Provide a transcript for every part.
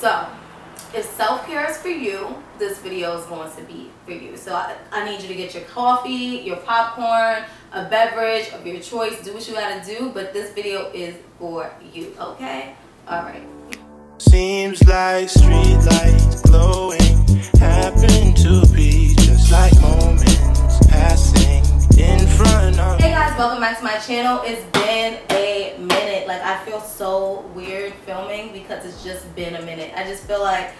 So, if self-care is for you, this video is going to be for you. So I, I need you to get your coffee, your popcorn, a beverage of your choice. Do what you gotta do, but this video is for you, okay? All right. Seems like street lights glowing welcome back to my channel. It's been a minute. Like I feel so weird filming because it's just been a minute. I just feel like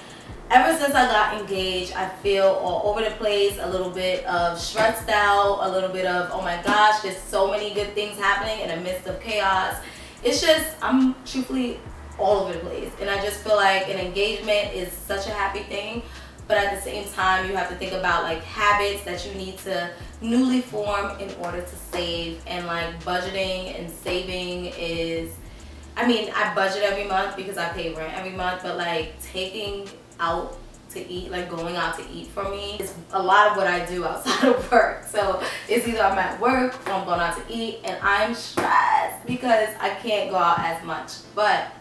ever since I got engaged, I feel all over the place, a little bit of stressed out, a little bit of, oh my gosh, there's so many good things happening in the midst of chaos. It's just, I'm truthfully all over the place. And I just feel like an engagement is such a happy thing. But at the same time, you have to think about like habits that you need to newly form in order to save. And like budgeting and saving is, I mean, I budget every month because I pay rent every month. But like taking out to eat, like going out to eat for me is a lot of what I do outside of work. So it's either I'm at work or I'm going out to eat and I'm stressed because I can't go out as much. But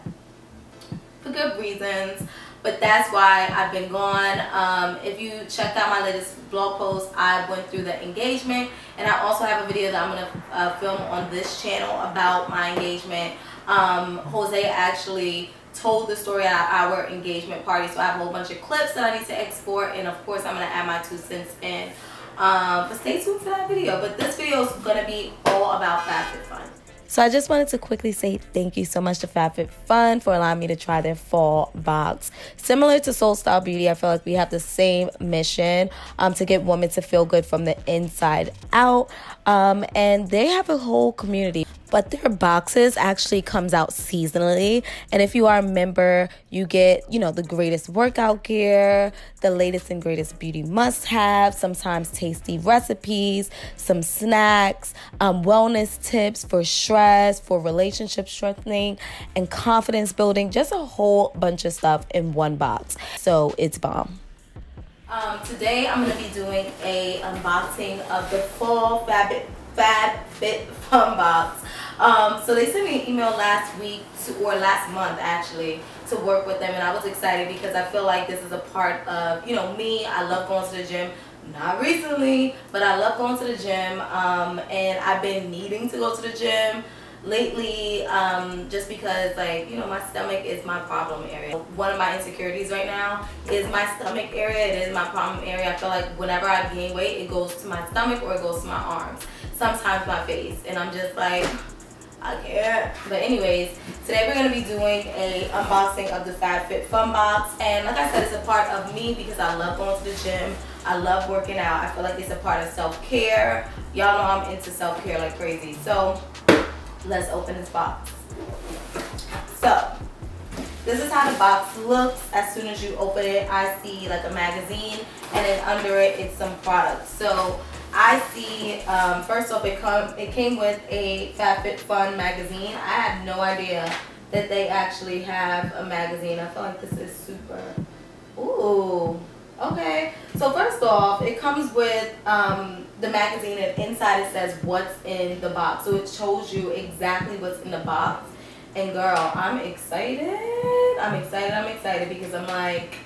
for good reasons but that's why I've been gone. Um, if you checked out my latest blog post, I went through the engagement and I also have a video that I'm to uh, film on this channel about my engagement. Um, Jose actually told the story at our engagement party so I have a whole bunch of clips that I need to export and of course I'm to add my two cents in. Um, but stay tuned for that video. But this video is to be all about FabFitFun. So I just wanted to quickly say thank you so much to FabFitFun for allowing me to try their fall box. Similar to Soul Style Beauty, I feel like we have the same mission um, to get women to feel good from the inside out. Um, and they have a whole community but their boxes actually comes out seasonally. And if you are a member you get you know the greatest workout gear the latest and greatest beauty must have sometimes tasty recipes some snacks um, wellness tips for stress for relationship strengthening and confidence building just a whole bunch of stuff in one box. So it's bomb. Um, today I'm going to be doing a unboxing of the fall Fab, Fab Fit Fun Box. Um, so they sent me an email last week to, or last month actually to work with them and I was excited because I feel like this is a part of, you know, me. I love going to the gym. Not recently, but I love going to the gym um, and I've been needing to go to the gym lately um, just because like you know my stomach is my problem area one of my insecurities right now is my stomach area it is my problem area I feel like whenever I gain weight it goes to my stomach or it goes to my arms sometimes my face and I'm just like I can't. But anyways, today we're to be doing a unboxing of the FabFitFun box. And like I said, it's a part of me because I love going to the gym. I love working out. I feel like it's a part of self-care. Y'all know I'm into self-care like crazy. So let's open this box. So this is how the box looks. As soon as you open it, I see like a magazine and then under it, it's some products. So I see, um, first off, it come it came with a FabFitFun magazine. I had no idea that they actually have a magazine. I feel like this is super, ooh, okay. So first off, it comes with um, the magazine and inside it says what's in the box. So it shows you exactly what's in the box. And girl, I'm excited. I'm excited, I'm excited because I'm like,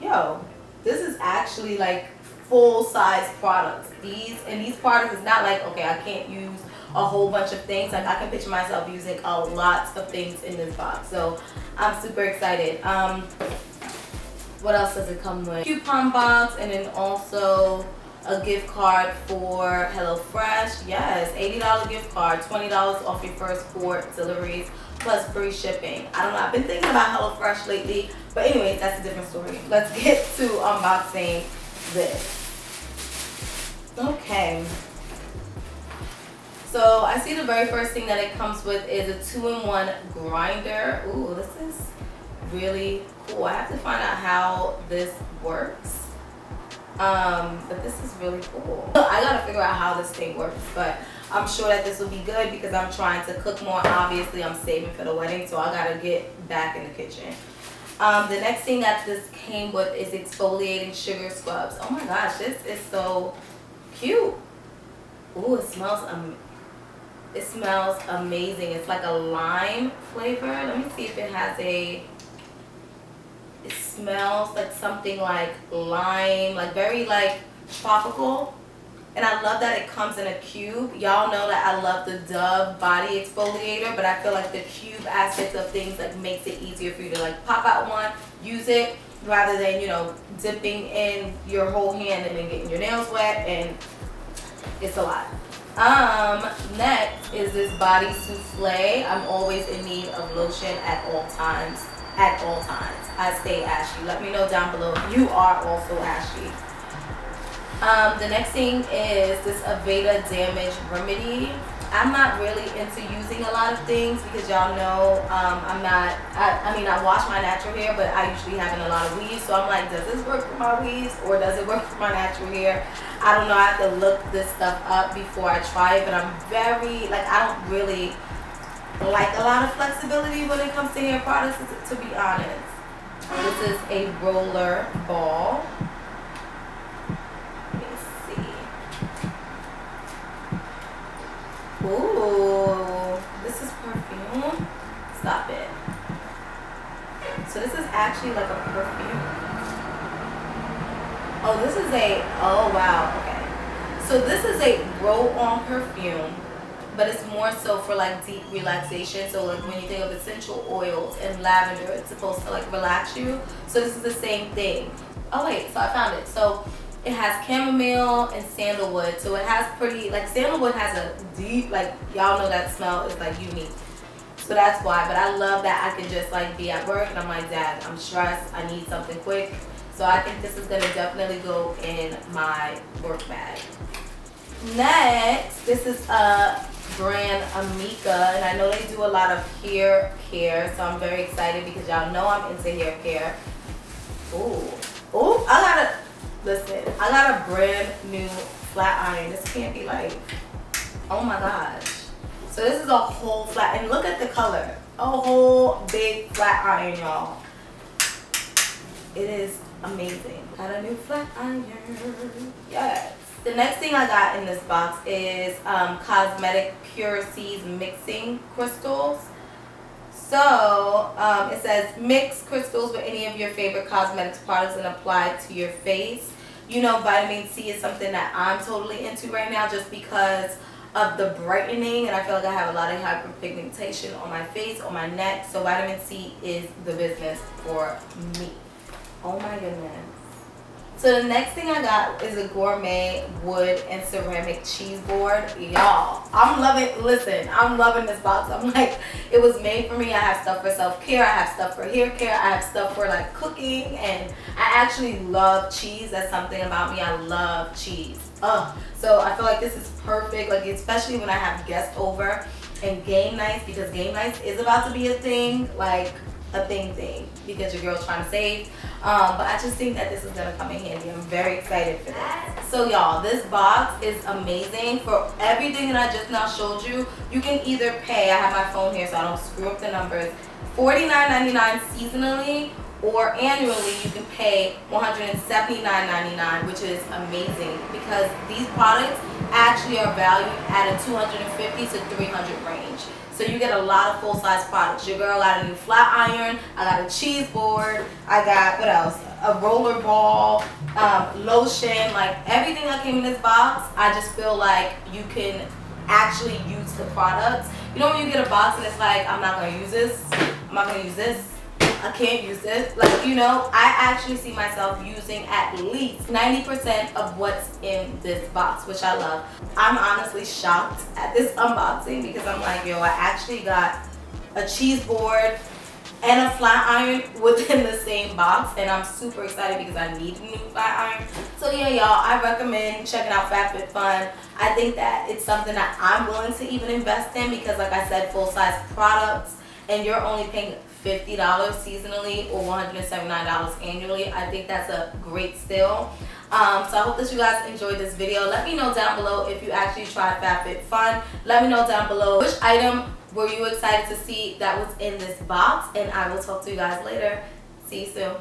yo, this is actually like full size products. These and these products is not like okay, I can't use a whole bunch of things. Like I can picture myself using a lot of things in this box. So I'm super excited. Um, what else does it come with? Coupon box and then also a gift card for HelloFresh. Yes, $80 gift card, $20 off your first four deliveries plus free shipping. I don't know, I've been thinking about HelloFresh lately, but anyways, that's a different story. Let's get to unboxing this. Okay. So I see the very first thing that it comes with is a two-in-one grinder. Ooh, this is really cool. I have to find out how this works. Um, but this is really cool. I gotta figure out how this thing works, but I'm sure that this will be good because I'm trying to cook more. Obviously, I'm saving for the wedding, so I gotta get back in the kitchen. Um, the next thing that this came with is exfoliating sugar scrubs. Oh my gosh, this is so cute. Ooh, it smells um, it smells amazing. It's like a lime flavor. Let me see if it has a. It smells like something like lime, like very like tropical. And I love that it comes in a cube. Y'all know that I love the Dove body exfoliator, but I feel like the cube aspect of things like makes it easier for you to like pop out one, use it, rather than, you know, dipping in your whole hand and then getting your nails wet and it's a lot. Um, next is this body souffle. I'm always in need of lotion at all times. At all times. I stay ashy. Let me know down below if you are also ashy. Um, the next thing is this Aveda Damage Remedy. I'm not really into using a lot of things because y'all know um, I'm not, I, I, mean I wash my natural hair but I usually have in a lot of weaves so I'm like does this work for my weaves or does it work for my natural hair? I don't know, I have to look this stuff up before I try it but I'm very, like I don't really like a lot of flexibility when it comes to hair products to, to be honest. This is a roller ball. Ooh, this is perfume. Stop it. So this is actually like a perfume. Oh, this is a, oh wow, okay. So this is a roll-on perfume, but it's more so for like deep relaxation. So like when you think of essential oils and lavender, it's supposed to like relax you. So this is the same thing. Oh wait, so I found it. So it has chamomile and sandalwood. So it has pretty, like sandalwood has a deep, like y'all know that smell is like unique. So that's why, but I love that I can just like be at work and I'm like, dad, I'm stressed, I need something quick. So I think this is gonna definitely go in my work bag. Next, this is a brand Amika, and I know they do a lot of hair care, so I'm very excited because y'all know I'm into hair care. Ooh, ooh, I gotta, Listen, I got a brand new flat iron. This can't be like, oh my gosh. So this is a whole flat, and look at the color. A whole big flat iron, y'all. It is amazing. Got a new flat iron. Yes. The next thing I got in this box is um, Cosmedix Pure Seeds Mixing Crystals. So um, it says mix crystals with any of your favorite cosmetics products and apply to your face you know, vitamin C is something that I'm totally into right now just because of the brightening and I feel like I have a lot of hyperpigmentation on my face, on my neck. So vitamin C is the business for me. Oh my goodness. So the next thing I got is a gourmet wood and ceramic cheese board. Y'all, I'm loving, listen, I'm loving this box. I'm like, it was made for me. I have stuff for self-care. I have stuff for hair care. I have stuff for like cooking. And I actually love cheese. That's something about me. I love cheese. Ugh. So I feel like this is perfect, like especially when I have guests over and game nights because game nights is about to be a thing. Like a thing thing because your girl's trying to save. Um, but I just think that this is gonna come in handy. I'm very excited for this. So y'all, this box is amazing. For everything that I just now showed you, you can either pay, I have my phone here so I don't screw up the numbers, $49.99 seasonally or annually you can pay $179.99 which is amazing because these products actually are valued at a 250 to 300 range. So you get a lot of full-size products. Your girl got a new flat iron. I got a cheese board. I got, what else? A roller ball, um, lotion, like everything that came in this box, I just feel like you can actually use the products. You know when you get a box and it's like, I'm not to use this. I'm not to use this. I can't use this. Like, you know, I actually see myself using at least 90% of what's in this box, which I love. I'm honestly shocked at this unboxing because I'm like, yo, I actually got a cheese board and a flat iron within the same box and I'm super excited because I need a new flat iron. So yeah, y'all, I recommend checking out FabFitFun. I think that it's something that I'm willing to even invest in because like I said, full-size products and you're only paying $50 seasonally or $179 annually. I think that's a great steal. Um, so I hope that you guys enjoyed this video. Let me know down below if you actually tried FabFitFun. Let me know down below which item were you excited to see that was in this box. And I will talk to you guys later. See you soon.